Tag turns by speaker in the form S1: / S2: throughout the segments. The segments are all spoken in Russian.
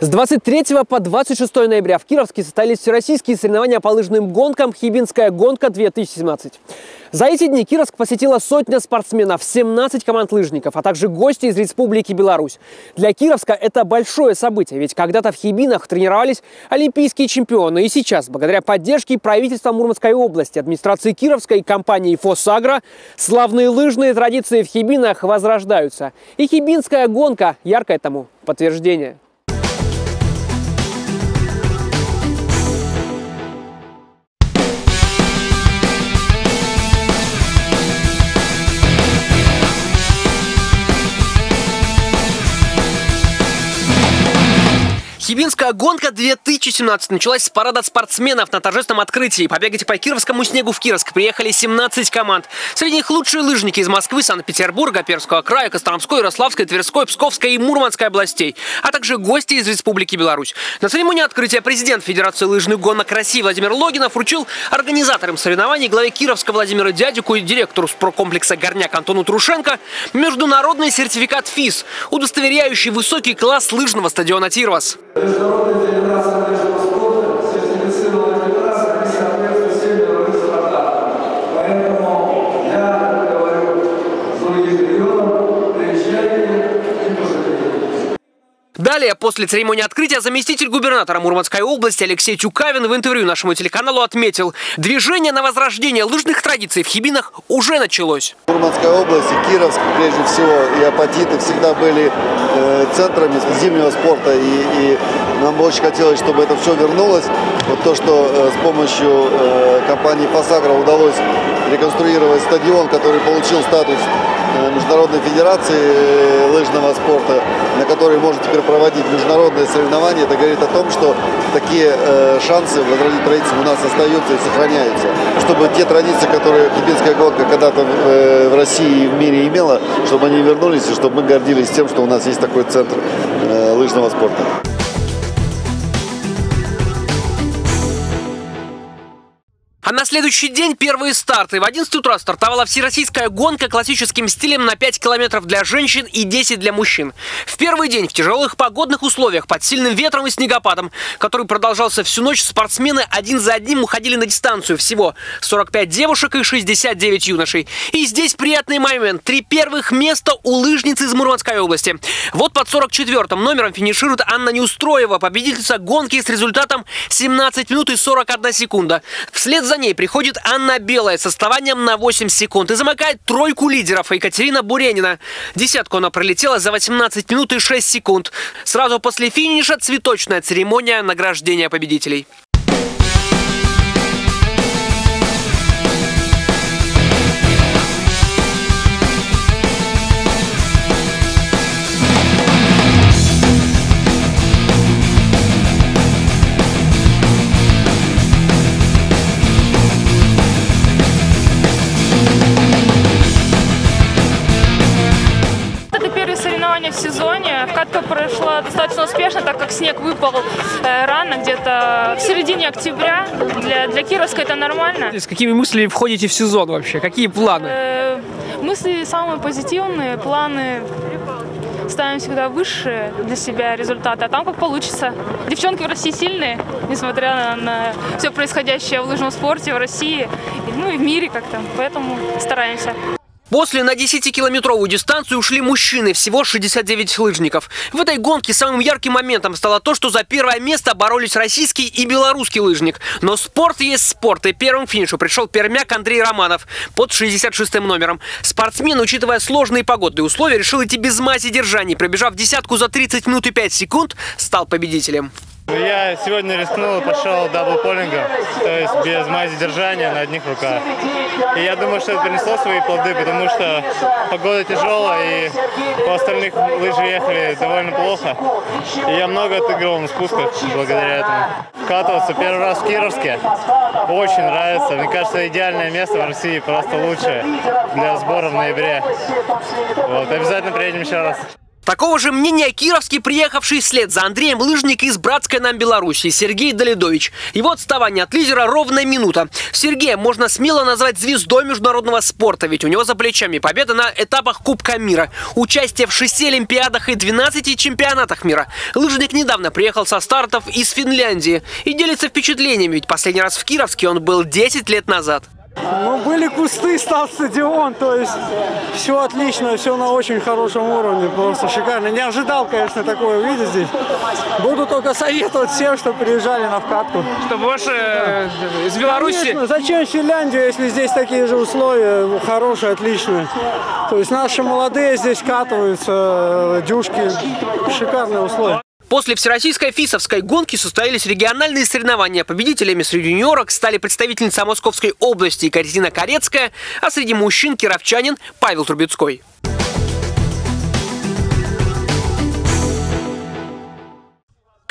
S1: С 23 по 26 ноября в Кировске состоялись всероссийские соревнования по лыжным гонкам «Хибинская гонка-2017». За эти дни Кировск посетила сотня спортсменов, 17 команд лыжников, а также гости из Республики Беларусь. Для Кировска это большое событие, ведь когда-то в Хибинах тренировались олимпийские чемпионы. И сейчас, благодаря поддержке правительства Мурманской области, администрации Кировской и компании «Фосагро», славные лыжные традиции в Хибинах возрождаются. И Хибинская гонка – яркое тому подтверждение. Хибинская гонка 2017 началась с парада спортсменов на торжественном открытии. Побегать по кировскому снегу в Кировск приехали 17 команд. Среди них лучшие лыжники из Москвы, Санкт-Петербурга, Пермского края, Костромской, Ярославской, Тверской, Псковской и Мурманской областей, а также гости из Республики Беларусь. На церемонии открытия президент Федерации лыжных гонок России Владимир Логинов вручил организаторам соревнований главе Кировска Владимира Дядику и директору спорткомплекса «Горняк» Антону Трушенко международный сертификат ФИС, удостоверяющий высокий класс лыжного стадиона «Тирвас».
S2: Международная федерация лыжного
S1: Далее, после церемонии открытия, заместитель губернатора Мурманской области Алексей Тюкавин в интервью нашему телеканалу отметил, движение на возрождение лыжных традиций в Хибинах уже началось.
S3: Мурманская область и Кировск, прежде всего, и Апатиты всегда были э, центрами зимнего спорта. И, и нам очень хотелось, чтобы это все вернулось. Вот то, что э, с помощью э, компании «Фосагро» удалось реконструировать стадион, который получил статус Международной Федерации э, лыжного спорта, на который можно теперь проводить международные соревнования, это говорит о том, что такие э, шансы возродить традиции у нас остаются и сохраняются. Чтобы те традиции, которые Хибинская гонка когда-то в, э, в России и в мире имела, чтобы они вернулись, и чтобы мы гордились тем, что у нас есть такой центр э, лыжного спорта.
S1: А на следующий день первые старты. В 11 утра стартовала всероссийская гонка классическим стилем на 5 километров для женщин и 10 для мужчин. В первый день в тяжелых погодных условиях под сильным ветром и снегопадом, который продолжался всю ночь, спортсмены один за одним уходили на дистанцию. Всего 45 девушек и 69 юношей. И здесь приятный момент. Три первых места у лыжниц из Мурманской области. Вот под 44-м номером финиширует Анна Неустроева, победительница гонки с результатом 17 минут и 41 секунда. Вслед за ней приходит Анна Белая с отставанием на 8 секунд и замыкает тройку лидеров Екатерина Буренина. Десятку она пролетела за 18 минут и 6 секунд. Сразу после финиша цветочная церемония награждения победителей.
S4: Снег выпал э, рано, где-то в середине октября. Для, для Кировска это нормально.
S1: С какими мыслями входите в сезон вообще? Какие планы?
S4: Э, мысли самые позитивные, планы ставим всегда выше для себя результаты, а там как получится. Девчонки в России сильные, несмотря на, на все происходящее в лыжном спорте в России, ну и в мире как-то, поэтому стараемся.
S1: После на 10-километровую дистанцию ушли мужчины, всего 69 лыжников. В этой гонке самым ярким моментом стало то, что за первое место боролись российский и белорусский лыжник. Но спорт есть спорт, и первым финишу пришел пермяк Андрей Романов под 66-м номером. Спортсмен, учитывая сложные погодные условия, решил идти без мази держаний. Пробежав десятку за 30 минут и 5 секунд, стал победителем.
S5: Я сегодня рискнул и пошел даблполингом, то есть без мази держания на одних руках. И я думаю, что это принесло свои плоды, потому что погода тяжелая, и у остальных лыжи ехали довольно плохо. И я много отыгрывал на спусках благодаря этому. Кататься первый раз в Кировске очень нравится. Мне кажется, идеальное место в России, просто лучшее для сбора в ноябре. Вот, обязательно приедем еще раз.
S1: Такого же мнения кировский, приехавший вслед за Андреем лыжник из братской нам Беларуси Сергей Долидович. Его отставание от лидера ровная минута. Сергея можно смело назвать звездой международного спорта, ведь у него за плечами победа на этапах Кубка мира, участие в шести Олимпиадах и 12 чемпионатах мира. Лыжник недавно приехал со стартов из Финляндии и делится впечатлениями, ведь последний раз в Кировске он был 10 лет назад.
S6: Ну, были кусты, стал стадион, то есть все отлично, все на очень хорошем уровне, просто шикарно. Не ожидал, конечно, такое увидеть здесь. Буду только советовать всем, чтобы приезжали на вкатку.
S1: Чтобы ваши э, из Беларуси...
S6: Конечно, зачем Финляндию, если здесь такие же условия, хорошие, отличные. То есть наши молодые здесь катываются, э, дюшки, шикарные условия.
S1: После всероссийской фисовской гонки состоялись региональные соревнования. Победителями среди юниорок стали представительница Московской области Екатерина Корецкая, а среди мужчин – кировчанин Павел Трубецкой.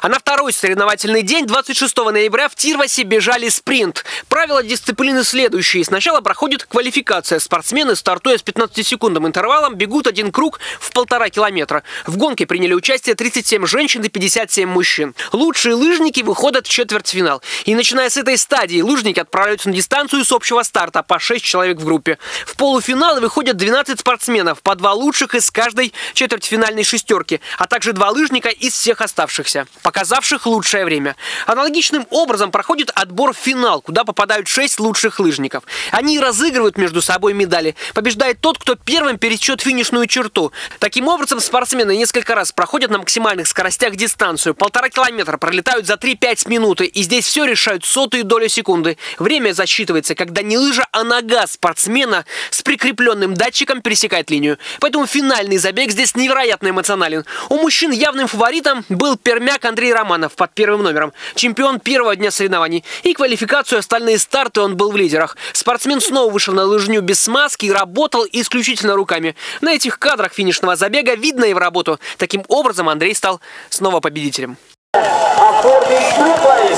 S1: А на второй соревновательный день, 26 ноября, в Тирвасе бежали спринт. Правила дисциплины следующие. Сначала проходит квалификация. Спортсмены, стартуя с 15-секундным интервалом, бегут один круг в полтора километра. В гонке приняли участие 37 женщин и 57 мужчин. Лучшие лыжники выходят в четвертьфинал. И начиная с этой стадии, лыжники отправляются на дистанцию с общего старта по 6 человек в группе. В полуфинал выходят 12 спортсменов, по два лучших из каждой четвертьфинальной шестерки, а также два лыжника из всех оставшихся показавших лучшее время. Аналогичным образом проходит отбор в финал, куда попадают шесть лучших лыжников. Они разыгрывают между собой медали. Побеждает тот, кто первым пересечет финишную черту. Таким образом, спортсмены несколько раз проходят на максимальных скоростях дистанцию. Полтора километра пролетают за 3-5 минуты. И здесь все решают сотые доли секунды. Время засчитывается, когда не лыжа, а нога спортсмена с прикрепленным датчиком пересекает линию. Поэтому финальный забег здесь невероятно эмоционален. У мужчин явным фаворитом был пермяк Андрей Андрей Романов под первым номером. Чемпион первого дня соревнований. И квалификацию остальные старты он был в лидерах. Спортсмен снова вышел на лыжню без смазки и работал исключительно руками. На этих кадрах финишного забега видно его работу. Таким образом Андрей стал снова победителем.
S7: Оформить сегодня,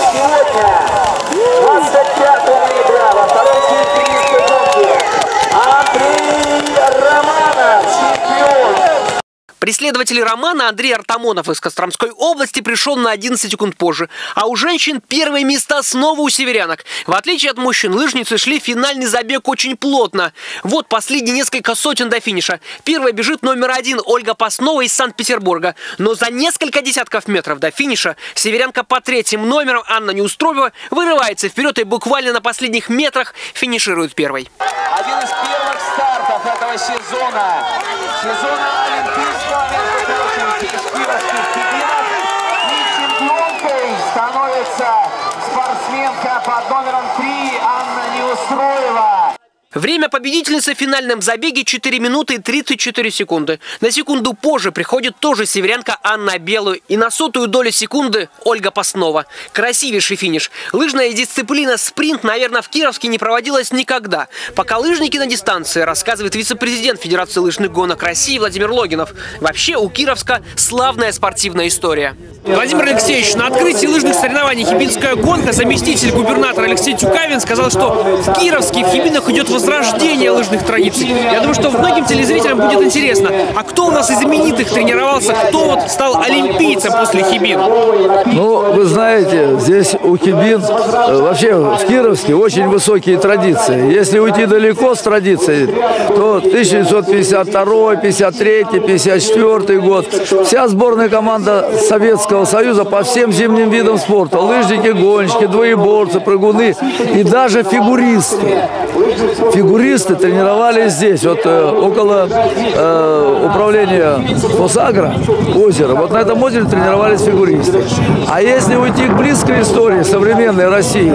S7: 25 ноября,
S1: Преследователь романа Андрей Артамонов из Костромской области пришел на 11 секунд позже. А у женщин первые места снова у северянок. В отличие от мужчин, лыжницы шли финальный забег очень плотно. Вот последние несколько сотен до финиша. Первая бежит номер один Ольга Паснова из Санкт-Петербурга. Но за несколько десятков метров до финиша северянка по третьим номерам Анна Неустроева вырывается вперед и буквально на последних метрах финиширует первой.
S7: Один из первых стартов этого сезона. Сезона Plaza.
S1: Время победительницы в финальном забеге 4 минуты и 34 секунды. На секунду позже приходит тоже северянка Анна Белую и на сотую долю секунды Ольга Паснова. Красивейший финиш. Лыжная дисциплина спринт, наверное, в Кировске не проводилась никогда. Пока лыжники на дистанции, рассказывает вице-президент Федерации лыжных гонок России Владимир Логинов. Вообще у Кировска славная спортивная история. Владимир Алексеевич, на открытии лыжных соревнований «Хибинская гонка» заместитель губернатора Алексей Тюкавин сказал, что в Кировске, в Хибинах идет возрождение лыжных традиций. Я думаю, что многим телезрителям будет интересно, а кто у нас из знаменитых тренировался, кто вот стал олимпийцем после Хибин?
S8: Ну, вы знаете, здесь у Хибин, э, вообще в Кировске очень высокие традиции. Если уйти далеко с традицией, то 1952, 53, 54 год, вся сборная команда Советского Союза по всем зимним видам спорта. Лыжники, гонщики, двоеборцы, прыгуны и даже фигуристы. Фигуристы тренировались здесь, вот э, около э, управления Фосагра, озера. Вот на этом озере тренировались фигуристы. А если уйти к близкой истории современной России,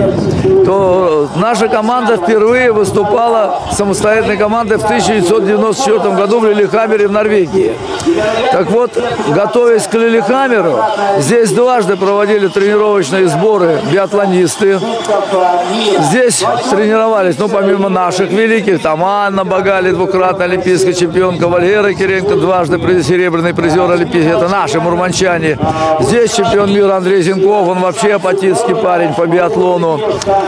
S8: то наша команда впервые выступала самостоятельной командой в 1994 году в Лилихаммере в Норвегии. Так вот, готовясь к Лилихаммеру, Здесь дважды проводили тренировочные сборы биатлонисты. Здесь тренировались, ну, помимо наших наших великих, там Анна Багали, двукратная олимпийская чемпионка, Валера Киренко, дважды серебряный призер Олимпийский, это наши мурманчане. Здесь чемпион мира Андрей Зинков, он вообще апатитский парень по биатлону.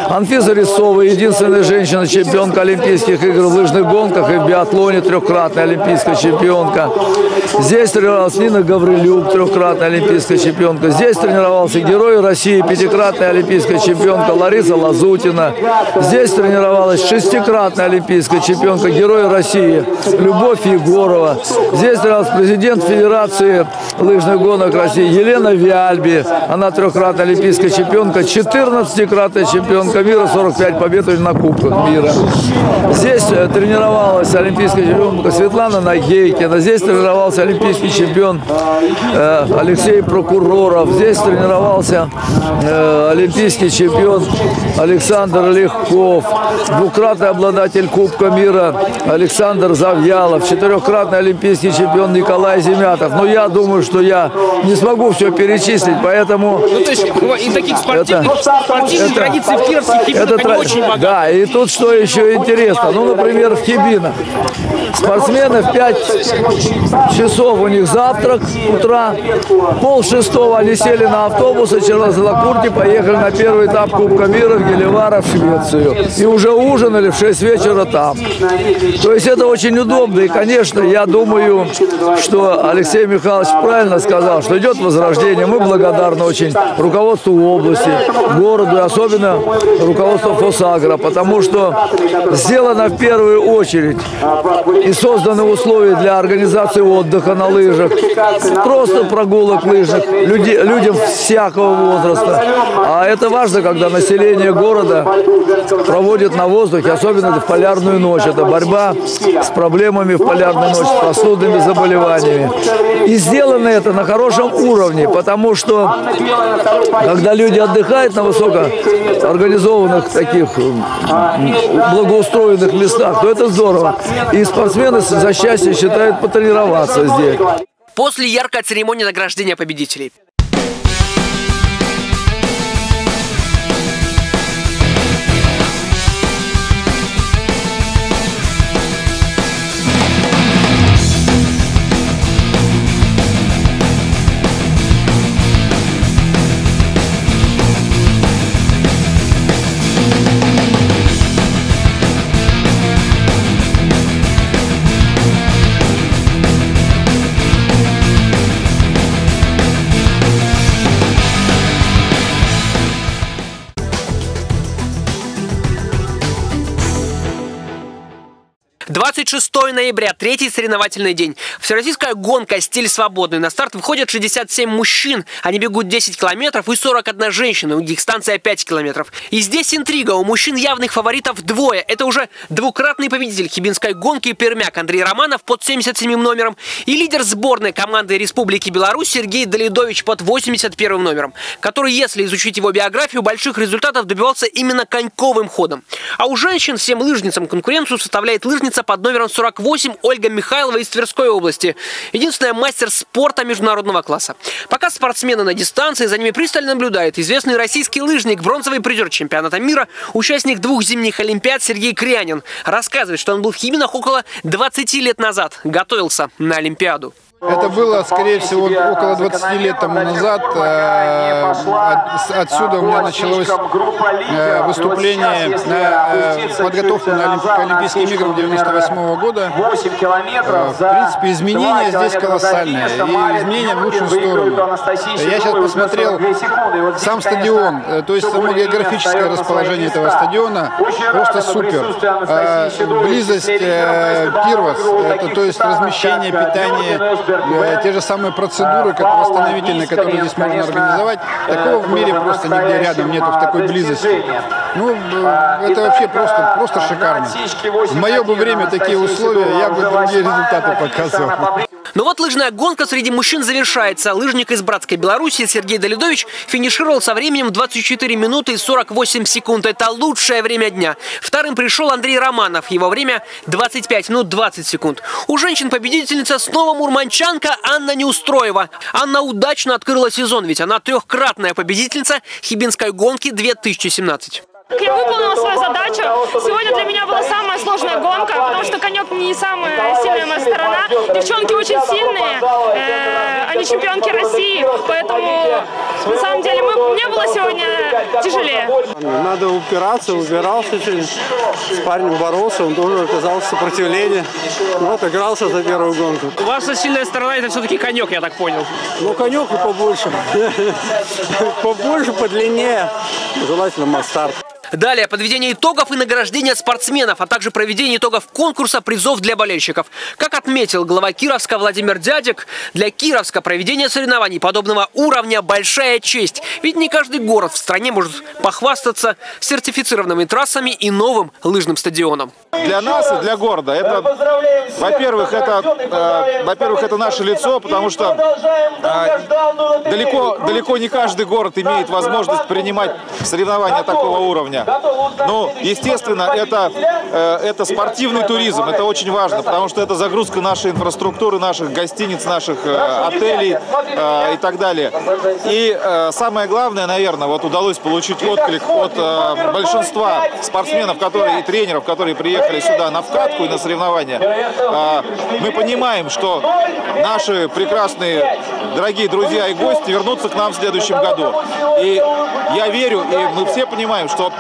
S8: Анфиса Рисова, единственная женщина-чемпионка Олимпийских игр в лыжных гонках и в биатлоне, трехкратная олимпийская чемпионка. Здесь тренировалась Нина Гаврилюк, трехкратная олимпийская чемпионка. Здесь тренировался герой России, пятикратная олимпийская чемпионка Лариса Лазутина. Здесь тренировалась шестикратная олимпийская чемпионка, герой России Любовь Егорова. Здесь тренировалась президент Федерации лыжных гонок России Елена Виальби. Она трехкратная олимпийская чемпионка, 14-кратная чемпионка мира, 45 побед на Кубках мира. Здесь э, тренировалась олимпийская чемпионка Светлана Нагейкина. Здесь тренировался олимпийский чемпион э, Алексей Прокуроров. Здесь тренировался э, олимпийский чемпион Александр Легков. Двукратный обладатель Кубка мира Александр Завьялов. Четырехкратный олимпийский чемпион Николай Земятов. Но я думаю, что я не смогу все перечислить, поэтому...
S1: Ну, то есть и таких спортивных,
S8: Это-
S1: спортивных
S8: это-
S1: традиций в кировских хибинах,
S8: тра-
S1: очень богаты.
S8: Да, и тут что еще интересно. Ну, например, в Хибинах. Спортсмены в 5 часов у них завтрак утра. Пол шестого они сели на автобус и через Лакурти поехали на первый этап Кубка мира в Гелевара в Швецию. И уже ужинали в 6 вечера там. То есть это очень удобно. И, конечно, я думаю, что Алексей Михайлович правильно сказал, что идет возрождение. Мы благодарны очень руководству области, городу, особенно руководству ФОСАГРО, потому что сделано в первую очередь и созданы условия для организации отдыха на лыжах, просто прогулок лыжных, люди, людям всякого возраста. А это важно, когда население города проводит на воздухе, особенно в полярную ночь. Это борьба с проблемами в полярную ночь, с простудными заболеваниями. И сделано это на хорошем уровне, потому что когда люди отдыхают на высокоорганизованных таких благоустроенных местах, то это здорово. И спортсмены за счастье считают потренироваться здесь.
S1: После яркой церемонии награждения победителей. 26 ноября, третий соревновательный день. Всероссийская гонка «Стиль свободный». На старт выходят 67 мужчин. Они бегут 10 километров и 41 женщина. У них станция 5 километров. И здесь интрига. У мужчин явных фаворитов двое. Это уже двукратный победитель хибинской гонки Пермяк Андрей Романов под 77 номером и лидер сборной команды Республики Беларусь Сергей Долидович под 81 номером, который, если изучить его биографию, больших результатов добивался именно коньковым ходом. А у женщин всем лыжницам конкуренцию составляет лыжница под номером 48 Ольга Михайлова из Тверской области. Единственная мастер спорта международного класса. Пока спортсмены на дистанции, за ними пристально наблюдает известный российский лыжник, бронзовый призер чемпионата мира, участник двух зимних олимпиад Сергей Крянин. Рассказывает, что он был в Химинах около 20 лет назад. Готовился на Олимпиаду.
S9: Это было, скорее всего, около 20 лет тому назад. Э, от- Отсюда у меня началось э, выступление на э, подготовку к Олимпийским играм 98 года. Э, В принципе, изменения здесь колоссальные. И изменения в лучшую сторону. Я сейчас посмотрел сам стадион, э, то есть само географическое расположение этого стадиона просто супер. Э, Близость э, Кирвас, это то есть размещение, питание, э, те же самые процедуры, как восстановительные, которые здесь можно организовать, такого в мире просто нигде рядом нету в такой близости. Ну, э, это вообще просто, просто шикарно. В мое бы время такие условия, я бы другие результаты показывал.
S1: Но вот лыжная гонка среди мужчин завершается. Лыжник из братской Беларуси Сергей Долидович финишировал со временем 24 минуты и 48 секунд. Это лучшее время дня. Вторым пришел Андрей Романов. Его время 25 минут 20 секунд. У женщин-победительница снова мурманчанка Анна Неустроева. Анна удачно открыла сезон, ведь она трехкратная победительница Хибинской гонки 2017.
S4: Я выполнила свою задачу. Сегодня для меня было самое самая сложная гонка, потому что конек не самая сильная моя сторона. Девчонки очень сильные, э, они чемпионки России, поэтому на самом деле мы, мне было сегодня тяжелее.
S10: Надо упираться, упирался, с парнем боролся, он тоже оказал сопротивление. Вот, игрался за первую гонку.
S1: Ваша сильная сторона это все-таки конек, я так понял.
S10: Ну, конек и побольше. Побольше, подлиннее. Желательно мастарт.
S1: Далее подведение итогов и награждение спортсменов, а также проведение итогов конкурса призов для болельщиков. Как отметил глава Кировска Владимир Дядик, для Кировска проведение соревнований подобного уровня – большая честь. Ведь не каждый город в стране может похвастаться сертифицированными трассами и новым лыжным стадионом.
S9: Для нас и для города это, во-первых, это, э, во-первых, это наше лицо, потому что э, далеко, далеко не каждый город имеет возможность принимать соревнования такого уровня. Ну, естественно, это, э, это спортивный туризм, это очень важно, потому что это загрузка нашей инфраструктуры, наших гостиниц, наших э, отелей э, и так далее. И самое главное, наверное, вот удалось получить отклик от большинства спортсменов, которые и тренеров, которые приехали сюда на вкатку и на соревнования. Э, мы понимаем, что наши прекрасные, дорогие друзья и гости вернутся к нам в следующем году. И я верю, и мы все понимаем, что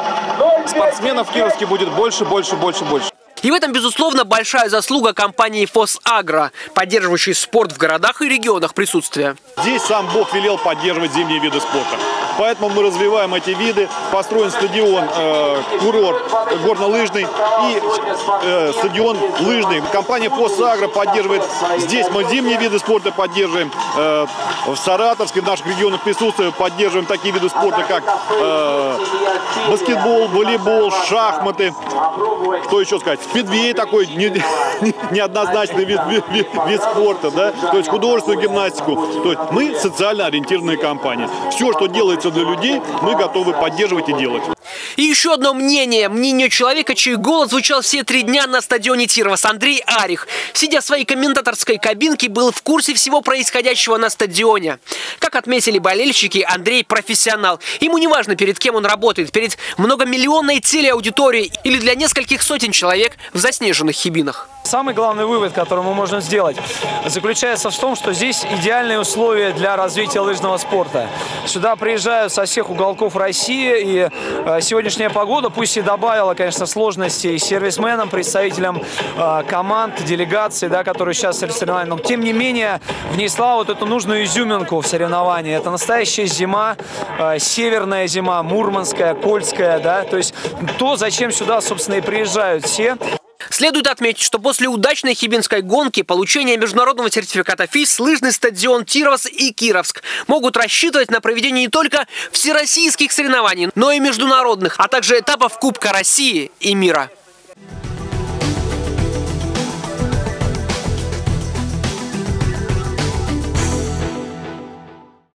S9: спортсменов в Кировске будет больше, больше, больше, больше.
S1: И в этом, безусловно, большая заслуга компании «Фосагро», поддерживающей спорт в городах и регионах присутствия.
S11: Здесь сам Бог велел поддерживать зимние виды спорта. Поэтому мы развиваем эти виды. Построен стадион э, курорт горнолыжный и э, стадион лыжный. Компания «Фосагро» поддерживает. Здесь мы зимние виды спорта поддерживаем. Э, в Саратовске, в наших регионах присутствия поддерживаем такие виды спорта, как э, баскетбол, волейбол, шахматы. Что еще сказать? Спидвей такой не, неоднозначный вид, вид, вид, вид спорта, да? То есть художественную гимнастику. То есть мы социально ориентированная компания. Все, что делается для людей, мы готовы поддерживать и делать.
S1: И еще одно мнение. Мнение человека, чей голос звучал все три дня на стадионе Тирвас. Андрей Арих, сидя в своей комментаторской кабинке, был в курсе всего происходящего на стадионе. Как отметили болельщики, Андрей профессионал. Ему не важно, перед кем он работает. Перед многомиллионной телеаудиторией или для нескольких сотен человек в заснеженных хибинах.
S12: Самый главный вывод, который мы можем сделать, заключается в том, что здесь идеальные условия для развития лыжного спорта. Сюда приезжают со всех уголков России, и э, сегодняшняя погода, пусть и добавила, конечно, сложностей сервисменам, представителям э, команд, делегаций, да, которые сейчас соревнования, но тем не менее внесла вот эту нужную изюминку в соревнования. Это настоящая зима, э, северная зима, мурманская, кольская, да, то есть то, зачем сюда, собственно, и приезжают все.
S1: Следует отметить, что после удачной хибинской гонки, получения международного сертификата ФИС, лыжный стадион Тировс и Кировск могут рассчитывать на проведение не только всероссийских соревнований, но и международных, а также этапов Кубка России и мира.